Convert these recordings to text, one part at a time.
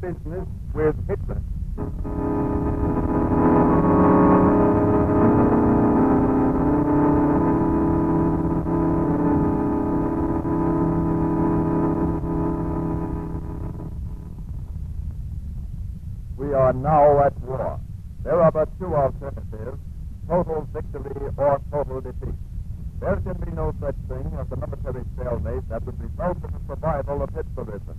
Business with Hitler. We are now at war. There are but two alternatives total victory or total defeat. There can be no such thing as a military stalemate that would result in the survival of Hitlerism.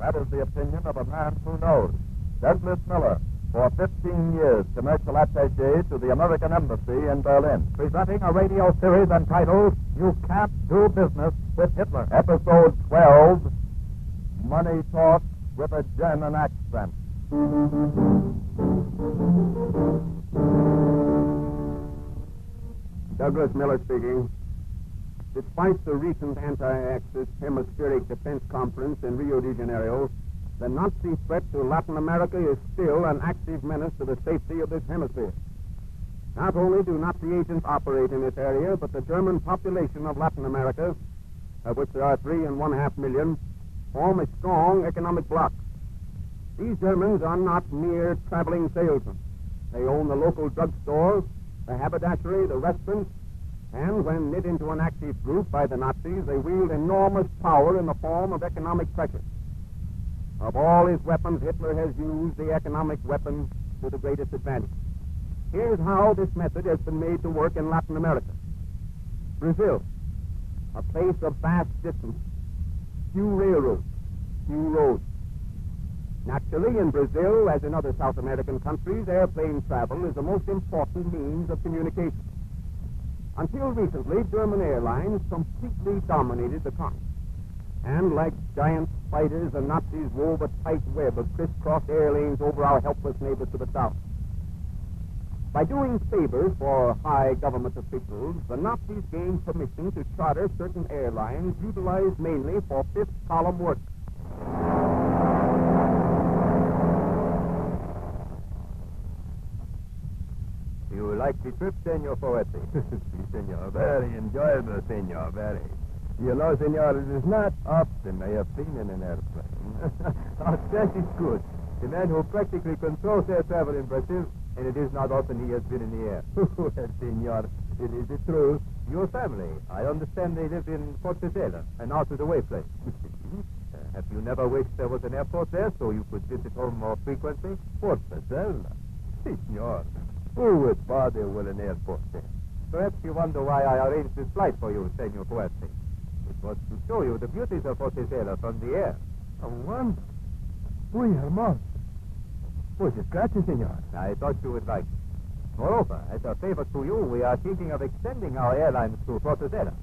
That is the opinion of a man who knows. Douglas Miller, for 15 years, commercial attache to the American Embassy in Berlin. Presenting a radio series entitled You Can't Do Business with Hitler. Episode 12 Money Talk with a German Accent. Douglas Miller speaking. Despite the recent anti-Axis hemispheric defense conference in Rio de Janeiro, the Nazi threat to Latin America is still an active menace to the safety of this hemisphere. Not only do Nazi agents operate in this area, but the German population of Latin America, of which there are three and one half million, form a strong economic bloc. These Germans are not mere traveling salesmen. They own the local drugstore, the haberdashery, the restaurants, and when knit into an active group by the Nazis, they wield enormous power in the form of economic pressure. Of all his weapons, Hitler has used the economic weapon to the greatest advantage. Here's how this method has been made to work in Latin America. Brazil, a place of vast distance, few railroads, few roads. Naturally, in Brazil, as in other South American countries, airplane travel is the most important means of communication. Until recently, German airlines completely dominated the continent. And like giant spiders, the Nazis wove a tight web of crisscrossed air lanes over our helpless neighbors to the south. By doing favors for high government officials, the Nazis gained permission to charter certain airlines utilized mainly for fifth column work. You like the trip, Senor Poetti? si, senor. Very enjoyable, senor. Very. You know, senor, it is not often I have been in an airplane. oh, that is good. The man who practically controls air travel in Brazil, and it is not often he has been in the air. well, senor, it is the truth. Your family, I understand they live in Fortaleza, an out-of-the-way place. uh, have you never wished there was an airport there so you could visit home more frequently? Fortaleza? Senor, who would bother with an airport there? Perhaps you wonder why I arranged this flight for you, Senor Puente. It was to show you the beauties of Fortaleza from the air. A wonder. Muy hermoso. Pues gracias, senor. I thought you would like it. Moreover, as a favor to you, we are thinking of extending our airlines to Fortaleza.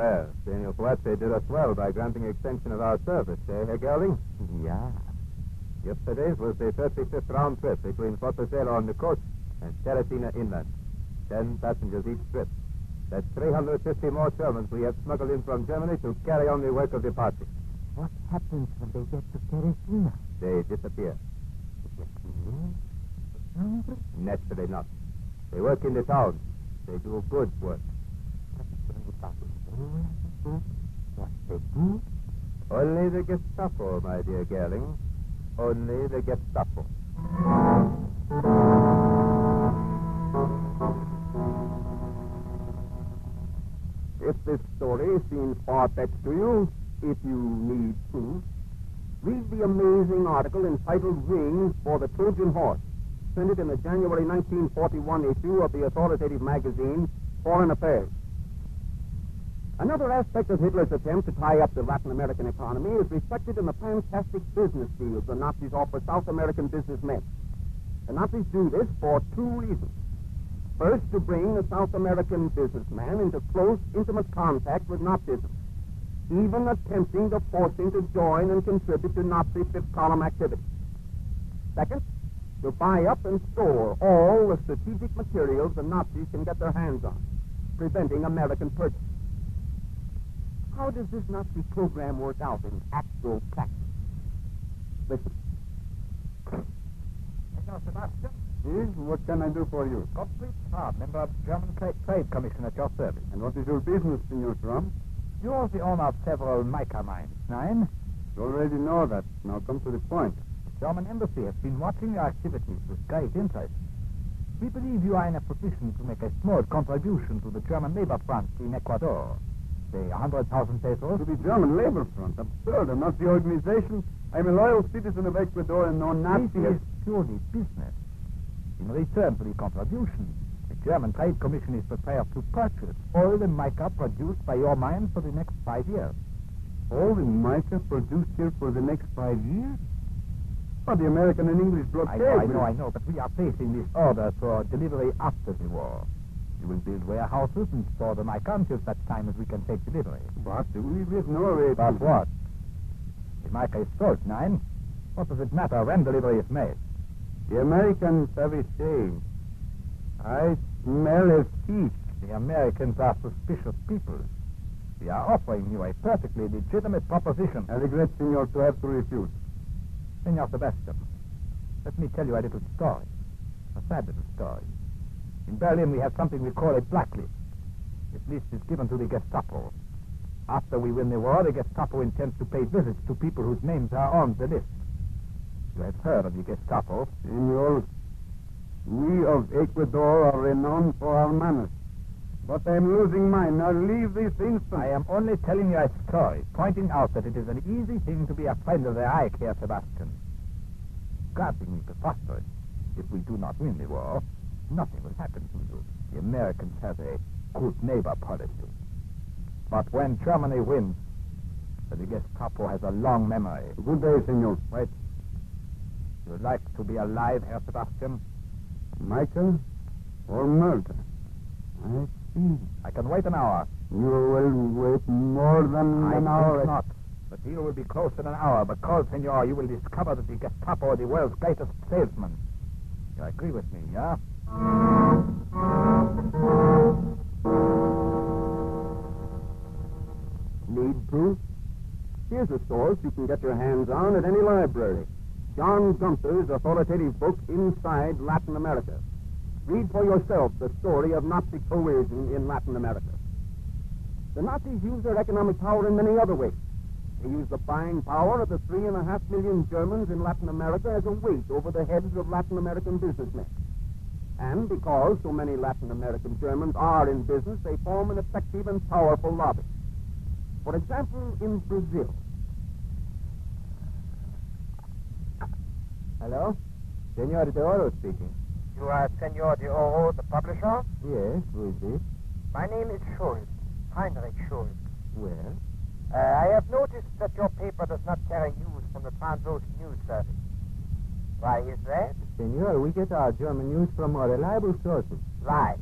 Well, Senor Puente did us well by granting extension of our service, eh, Herr Gerling? Yeah. Yesterday's was the 35th round trip between Fortaleza on the coast and Teresina inland. Ten passengers each trip. That's 350 more Germans we have smuggled in from Germany to carry on the work of departure. What happens when they get to Teresina? They disappear. Naturally not. They work in the town. They do good work. What they do? Only the Gestapo, my dear Gerling. Only the Gestapo. If this story seems far-fetched to you, if you need proof, read the amazing article entitled Wings for the Trojan Horse, printed in the January 1941 issue of the authoritative magazine Foreign Affairs. Another aspect of Hitler's attempt to tie up the Latin American economy is reflected in the fantastic business deals the Nazis offer South American businessmen. The Nazis do this for two reasons. First, to bring the South American businessman into close, intimate contact with Nazism, even attempting to force him to join and contribute to Nazi fifth column activity. Second, to buy up and store all the strategic materials the Nazis can get their hands on, preventing American purchase. How does this Nazi program work out in actual practice? Listen. Senor Sebastian, Yes, what can I do for you? Gottfried Schramm, member of the German Trade, Trade Commission at your service. And what is your business, Senor Trump? You're the owner of several mica mines, Nine. You already know that. Now come to the point. The German embassy has been watching your activities with great interest. We believe you are in a position to make a small contribution to the German labor front in Ecuador. Say, 100,000 pesos. To the German Labor Front. Absurd. I'm not the organization. I'm a loyal citizen of Ecuador and no Nazi. This is purely business. In return for the contribution, the German Trade Commission is prepared to purchase all the mica produced by your mine for the next five years. All the mica produced here for the next five years? But the American and English blockade. I know, I know, I know, but we are placing this order for delivery after the war. You will build warehouses and store the mica until such time as we can take delivery. But we have no way. But what? The mica is sold, Nine. What does it matter when delivery is made? The Americans have a saying. I smell a thief. The Americans are suspicious people. We are offering you a perfectly legitimate proposition. I regret, senor, to have to refuse. Senor Sebastian, let me tell you a little story. A sad little story. In Berlin, we have something we call a blacklist. This list is given to the Gestapo. After we win the war, the Gestapo intends to pay visits to people whose names are on the list. You have heard of the Gestapo. Senor, we of Ecuador are renowned for our manners. But I'm losing mine. Now leave this instant. I am only telling you a story, pointing out that it is an easy thing to be a friend of the Reich, Herr Sebastian. Granting me to it, if we do not win the war, nothing will happen to you. The Americans have a good neighbor policy. But when Germany wins, the Gestapo has a long memory. Good day, senor. Wait. You like to be alive, Herr Sebastian? mica or murder? I see. I can wait an hour. You will wait more than I an hour. hour. not. The deal will be closed in an hour, because, senor, you will discover that the Gestapo are the world's greatest salesmen. You agree with me, yeah? Need proof? Here's a source you can get your hands on at any library. John Gunther's authoritative book, Inside Latin America. Read for yourself the story of Nazi coercion in Latin America. The Nazis used their economic power in many other ways. They used the buying power of the three and a half million Germans in Latin America as a weight over the heads of Latin American businessmen. And because so many Latin American Germans are in business, they form an effective and powerful lobby. For example, in Brazil. Hello? Senor De Oro speaking. You are Senor de Oro, the publisher? Yes, who is this? My name is Schulz, Heinrich Schulz. Well, Uh, I have noticed that your paper does not carry news from the Transocean News Service. Why is that? senor, we get our German news from more reliable sources. Lies.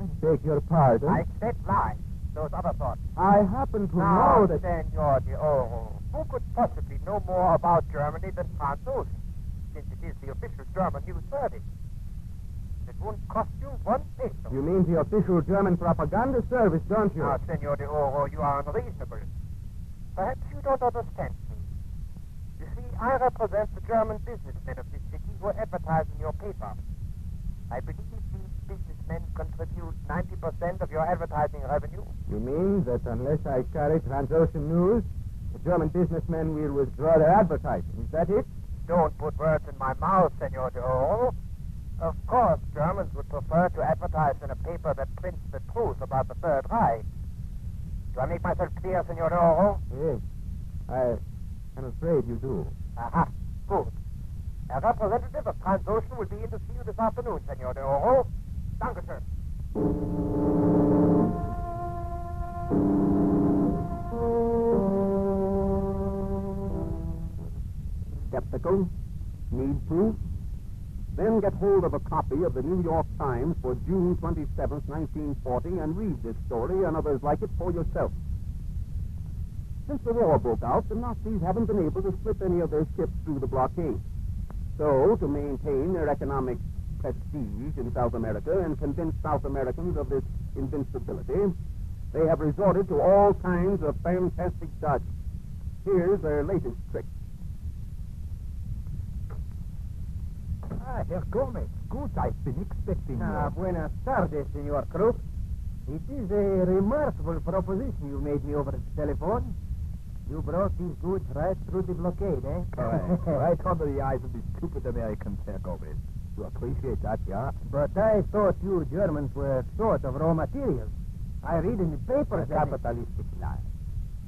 I beg your pardon. I said lies. Those other thoughts. I happen to now, know that... Senor de Oro, who could possibly know more about Germany than Transocean, since it is the official German news service? It won't cost you one peso. You mean the official German propaganda service, don't you? Now, Senor de Oro, you are unreasonable. Perhaps you don't understand me. You see, I represent the German businessmen of this city who advertise in your paper. I believe these businessmen contribute 90% of your advertising revenue. You mean that unless I carry Transocean news, the German businessmen will withdraw their advertising. Is that it? Don't put words in my mouth, Senor de Oro. Of course, Germans would prefer to advertise in a paper that prints the truth about the Third Reich. Do I make myself clear, Senor de Oro? Yes. I am afraid you do. Aha, good. A representative of Transocean will be in to see you this afternoon, Senor de Oro. Dankeschön. Skeptical? Need proof? Then get hold of a copy of the New York Times for June 27, 1940, and read this story and others like it for yourself. Since the war broke out, the Nazis haven't been able to slip any of their ships through the blockade. So, to maintain their economic prestige in South America and convince South Americans of this invincibility, they have resorted to all kinds of fantastic dodges. Here's their latest trick. Ah, Herr Gomez. Good. I've been expecting you. Ah, buenas tardes, Senor Cruz. It is a remarkable proposition you made me over the telephone. You brought these goods right through the blockade, eh? Correct. right under the eyes of the stupid Americans, Herr Gomez. You appreciate that, yeah? But I thought you Germans were short of raw materials. I read in the papers that... capitalistic lie.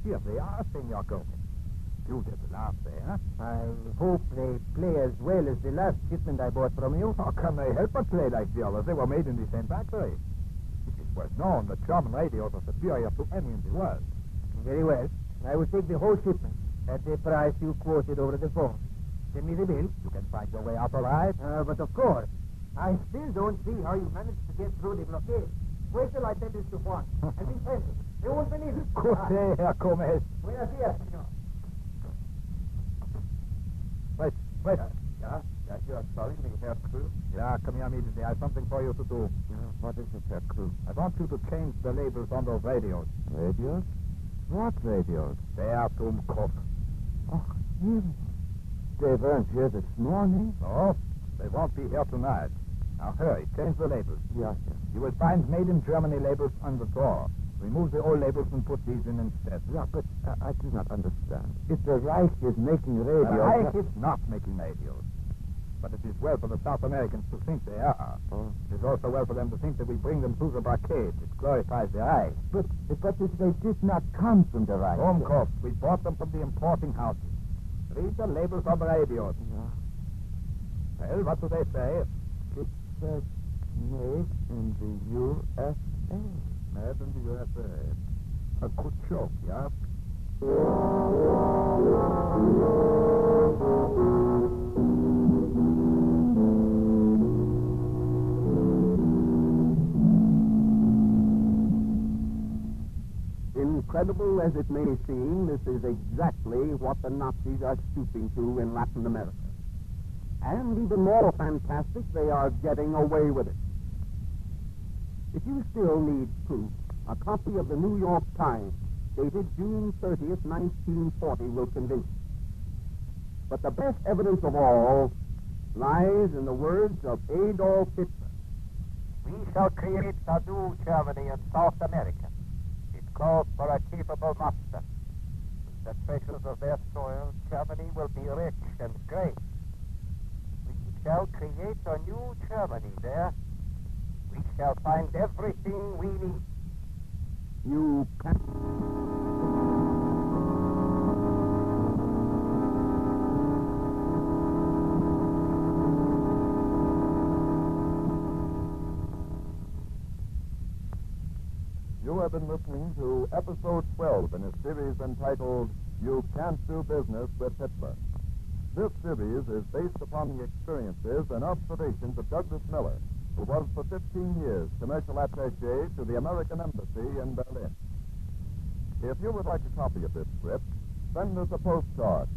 Here they are, Senor Gomez. You did the last there. I hope they play as well as the last shipment I bought from you. How can they help but play like the others? They were made in the same factory. It is well known that German radios are superior to any in the world. Very well. I will take the whole shipment at the price you quoted over the phone. Send me the bill. You can find your way out all right. Uh, but of course, I still don't see how you managed to get through the blockade. Wait till I tell this to Juan. and be patient. They won't believe it. Good day, Herr Gomez. Buenos dias, senor. Wait, wait. Yeah? Yeah, you're sorry me, Herr Cruz? Yeah, come here immediately. I have something for you to do. Yeah, what is it, Herr Cruz? I want you to change the labels on those radios. Radios? What radios? They are Dummkopf. Oh, him. They weren't here this morning. No, they won't be here tonight. Now hurry, change the labels. Yes. You will find made in Germany labels on the door. Remove the old labels and put these in instead. Yeah, but uh, I do not understand. If the Reich is making radios... The Reich is not making radios. But it is well for the South Americans to think they are. Oh. It is also well for them to think that we bring them through the blockade. It glorifies the Reich. But, but if they did not come from the Reich... Dummkopf, we bought them from the importing houses. Read the labels on the radios. Yeah. Well, what do they say? It says made in the USA. Made in the USA. A good joke, yeah? Incredible as it may seem, this is exactly what the Nazis are stooping to in Latin America. And even more fantastic, they are getting away with it. If you still need proof, a copy of the New York Times, dated June 30th, 1940, will convince you. But the best evidence of all lies in the words of Adolf Hitler. We shall create a new Germany in South America. Calls for a capable master. The treasures of their soil, Germany will be rich and great. We shall create a new Germany there. We shall find everything we need. You can. Have been listening to episode 12 in a series entitled You Can't Do Business with Hitler. This series is based upon the experiences and observations of Douglas Miller, who was for 15 years commercial attache to the American Embassy in Berlin. If you would like a copy of this script, send us a postcard.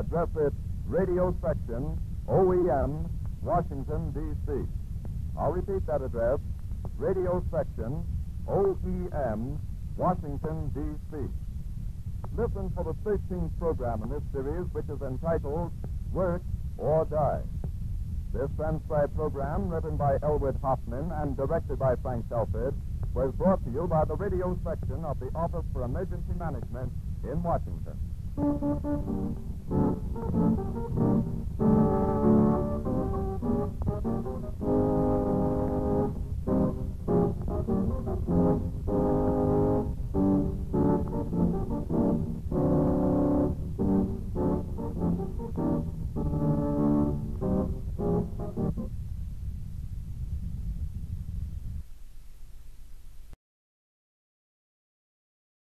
Address it Radio Section, OEM, Washington, D.C. I'll repeat that address Radio Section, OEM, Washington, D.C. Listen for the 13th program in this series, which is entitled Work or Die. This transcribed program, written by Elwood Hoffman and directed by Frank Telford, was brought to you by the radio section of the Office for Emergency Management in Washington.